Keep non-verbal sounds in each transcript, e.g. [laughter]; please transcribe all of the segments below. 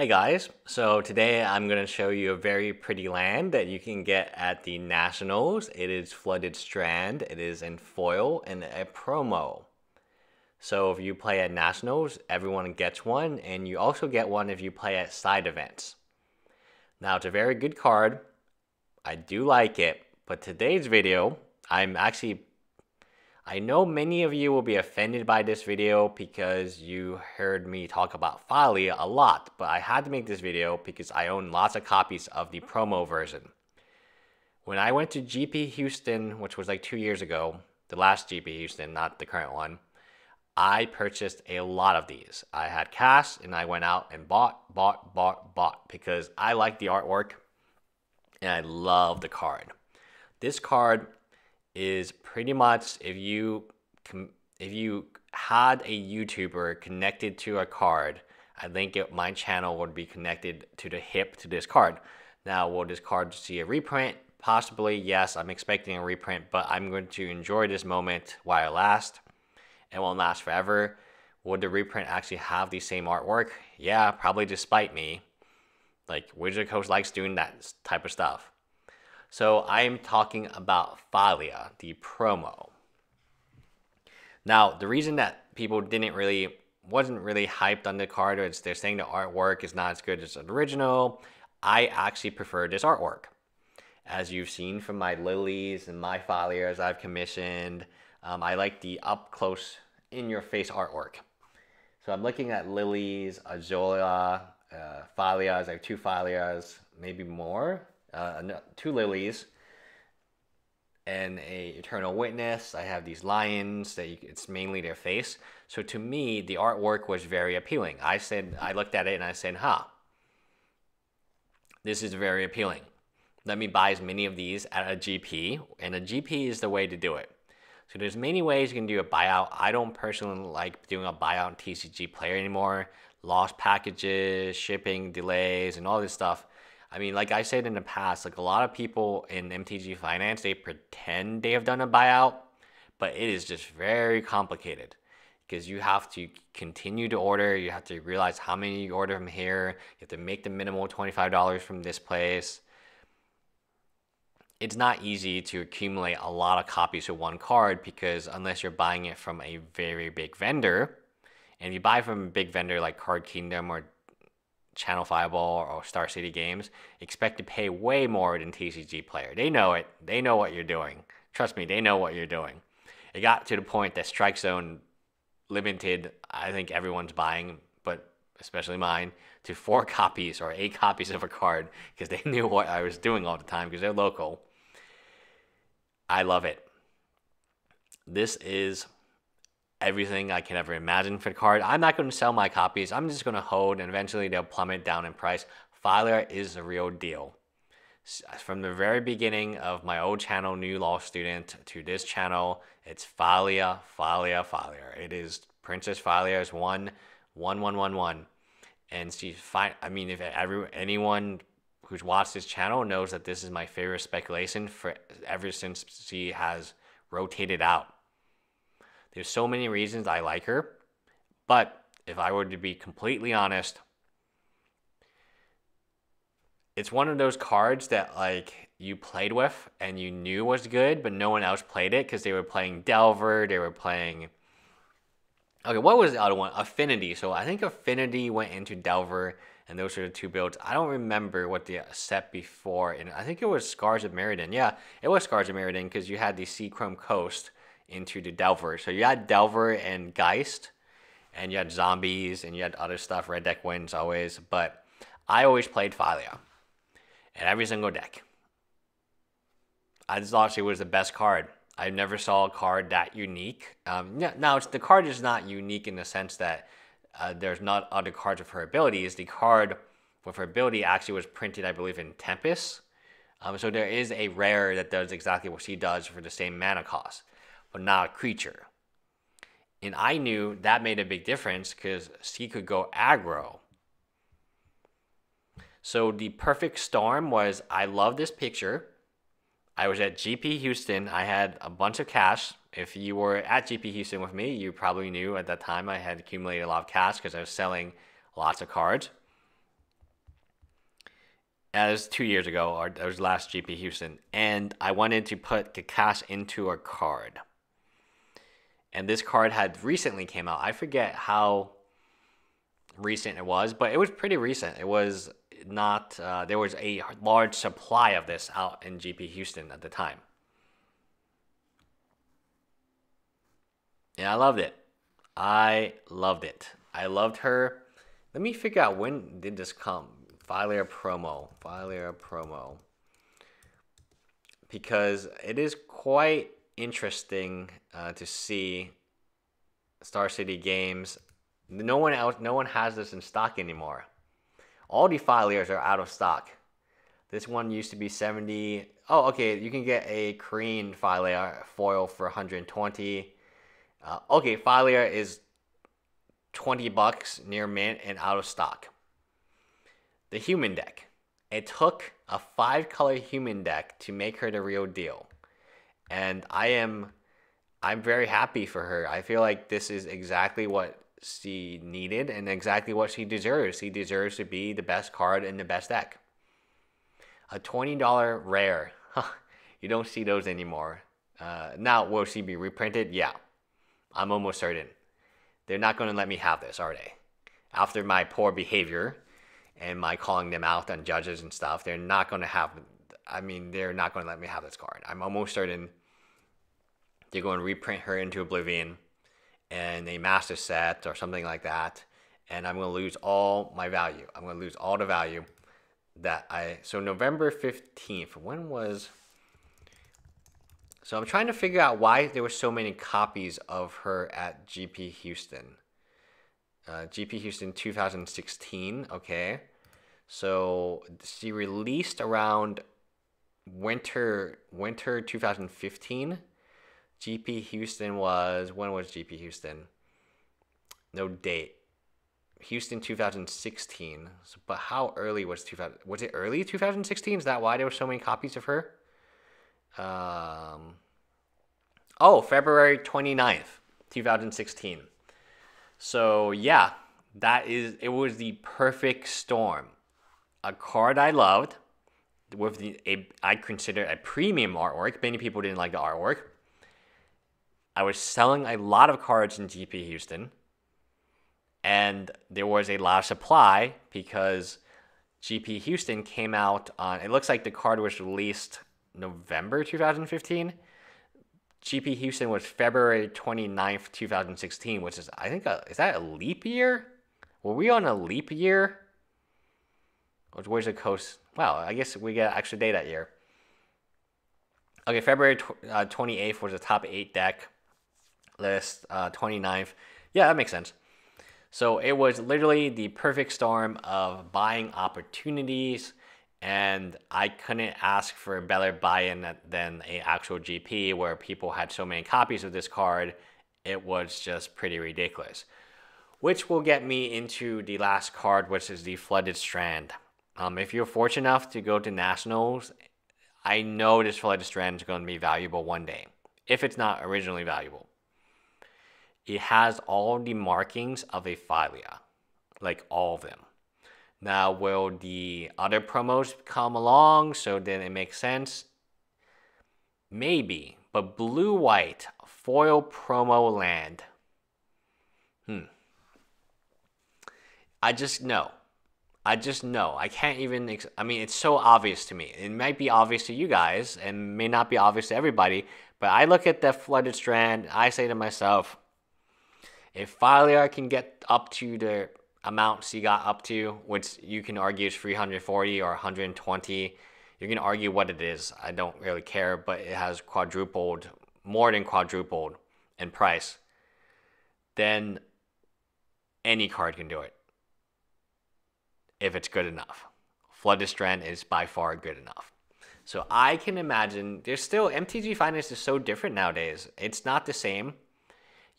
Hey guys, so today I'm going to show you a very pretty land that you can get at the Nationals. It is Flooded Strand, it is in foil and a promo. So if you play at Nationals, everyone gets one, and you also get one if you play at side events. Now it's a very good card, I do like it, but today's video, I'm actually I know many of you will be offended by this video because you heard me talk about Thalia a lot, but I had to make this video because I own lots of copies of the promo version. When I went to GP Houston, which was like two years ago, the last GP Houston, not the current one, I purchased a lot of these. I had cash and I went out and bought, bought, bought, bought because I like the artwork and I love the card. This card is pretty much if you if you had a YouTuber connected to a card, I think it, my channel would be connected to the hip to this card. Now, will this card see a reprint? Possibly, yes. I'm expecting a reprint, but I'm going to enjoy this moment while it lasts. It won't last forever. Would the reprint actually have the same artwork? Yeah, probably despite me. Like, Wizard Coast likes doing that type of stuff. So I'm talking about Thalia, the promo. Now, the reason that people didn't really wasn't really hyped on the card is they're saying the artwork is not as good as the original. I actually prefer this artwork. As you've seen from my lilies and my Thalias I've commissioned, um, I like the up close, in your face artwork. So I'm looking at lilies, Azalea, uh. I have two Thalias, maybe more uh, two lilies and a eternal witness. I have these lions that you, it's mainly their face. So to me, the artwork was very appealing. I said I looked at it and I said, "Huh, this is very appealing. Let me buy as many of these at a GP, and a GP is the way to do it." So there's many ways you can do a buyout. I don't personally like doing a buyout TCG player anymore. Lost packages, shipping delays, and all this stuff. I mean, like I said in the past, like a lot of people in MTG Finance, they pretend they have done a buyout, but it is just very complicated because you have to continue to order. You have to realize how many you order from here. You have to make the minimal $25 from this place. It's not easy to accumulate a lot of copies of one card because unless you're buying it from a very big vendor, and if you buy from a big vendor like Card Kingdom or Channel Fireball or Star City Games expect to pay way more than TCG Player. They know it. They know what you're doing. Trust me, they know what you're doing. It got to the point that Strike Zone limited, I think everyone's buying, but especially mine, to four [laughs] copies or eight copies of a card because they [laughs] knew what I was doing all the time because they're local. I love it. This is everything I can ever imagine for the card. I'm not going to sell my copies. I'm just going to hold, and eventually they'll plummet down in price. Thalia is the real deal. From the very beginning of my old channel, New Law Student, to this channel, it's Thalia, Thalia, Thalia. It is Princess Thalia is one, one, one, one, one, and she's fine. I mean, if every anyone who's watched this channel knows that this is my favorite speculation for ever since she has rotated out there's so many reasons I like her, but if I were to be completely honest, it's one of those cards that like you played with and you knew was good, but no one else played it because they were playing Delver, they were playing. Okay, what was the other one? Affinity. So I think Affinity went into Delver, and those are the two builds. I don't remember what the set before, and I think it was Scars of Mirrodin. Yeah, it was Scars of Mirrodin because you had the Seachrome Coast into the Delver. So you had Delver and Geist, and you had zombies, and you had other stuff. Red deck wins always, but I always played Thalia in every single deck. I just thought she was the best card. I never saw a card that unique. Um, now, the card is not unique in the sense that uh, there's not other cards with her abilities. The card with her ability actually was printed, I believe, in Tempest. Um, so there is a rare that does exactly what she does for the same mana cost but not a creature. And I knew that made a big difference because she could go aggro. So the perfect storm was I love this picture. I was at GP Houston. I had a bunch of cash. If you were at GP Houston with me, you probably knew at that time I had accumulated a lot of cash because I was selling lots of cards. as two years ago, or that was last GP Houston, and I wanted to put the cash into a card. And this card had recently came out. I forget how recent it was, but it was pretty recent. It was not. Uh, there was a large supply of this out in GP Houston at the time. Yeah, I loved it. I loved it. I loved her. Let me figure out when did this come. Fire promo. Fire promo. Because it is quite interesting uh, to see Star City games. No one else, no one has this in stock anymore. All the Fires are out of stock. This one used to be 70. Oh, okay. You can get a Korean Fire foil for 120. Uh, okay, Fire is 20 bucks near mint and out of stock. The human deck. It took a five color human deck to make her the real deal. And I am I'm very happy for her. I feel like this is exactly what she needed and exactly what she deserves. She deserves to be the best card in the best deck. A $20 rare. [laughs] you don't see those anymore. Uh, now, will she be reprinted? Yeah. I'm almost certain. They're not going to let me have this, are they? After my poor behavior and my calling them out on judges and stuff, they're not going to have. I mean, they're not going to let me have this card. I'm almost certain they're going to reprint her into Oblivion and a master set or something like that. And I'm going to lose all my value. I'm going to lose all the value that I. So, November 15th, when was. So I'm trying to figure out why there were so many copies of her at GP Houston. Uh, GP Houston 2016. Okay, so she released around winter winter 2015. GP Houston was when was GP Houston? No date. Houston 2016. So, but how early was 2000? Was it early 2016? Is that why there were so many copies of her? Um, oh, February 29th, 2016. So, yeah, that is, it was the perfect storm. A card I loved with the, a, I consider a premium artwork. Many people didn't like the artwork. I was selling a lot of cards in GP Houston, and there was a lot of supply because GP Houston came out on. It looks like the card was released November 2015. GP Houston was February 29th, 2016, which is, I think, a, is that a leap year? Were we on a leap year? Or where's the coast? Wow, I guess we get extra day that year. Okay, February tw- uh, 28th was the top eight deck list, uh, 29th. Yeah, that makes sense. So it was literally the perfect storm of buying opportunities and I couldn't ask for a better buy-in than a actual GP where people had so many copies of this card. It was just pretty ridiculous. Which will get me into the last card, which is the Flooded Strand. Um, if you're fortunate enough to go to Nationals, I know this Flooded Strand is going to be valuable one day, if it's not originally valuable. It has all the markings of a Thalia, like all of them. Now, will the other promos come along so then it makes sense? Maybe, but blue white foil promo land. Hmm. I just know. I just know. I can't even. I mean, it's so obvious to me. It might be obvious to you guys and may not be obvious to everybody, but I look at that flooded strand. I say to myself, if Thalia can get up to the amounts he got up to, which you can argue is 340 or 120. You can argue what it is. I don't really care, but it has quadrupled, more than quadrupled in price. Then any card can do it if it's good enough. Flood Strand is by far good enough. So I can imagine there's still MTG Finance is so different nowadays. It's not the same.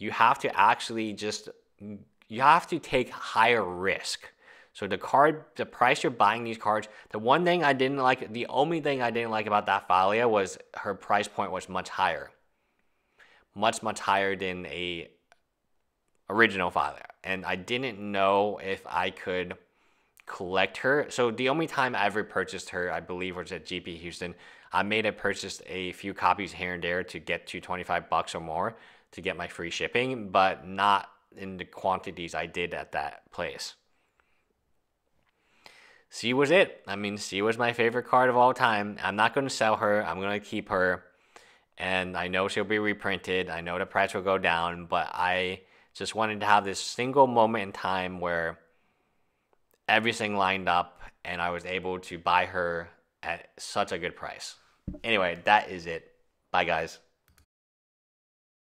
You have to actually just you have to take higher risk. So the card, the price you're buying these cards, the one thing I didn't like, the only thing I didn't like about that Thalia was her price point was much higher, much much higher than a original Thalia, and I didn't know if I could collect her. So the only time I ever purchased her, I believe, was at GP Houston. I made a purchase a few copies here and there to get to 25 bucks or more to get my free shipping, but not in the quantities I did at that place. C was it. I mean, C was my favorite card of all time. I'm not going to sell her. I'm going to keep her. And I know she'll be reprinted. I know the price will go down, but I just wanted to have this single moment in time where everything lined up and I was able to buy her at such a good price. Anyway, that is it. Bye, guys.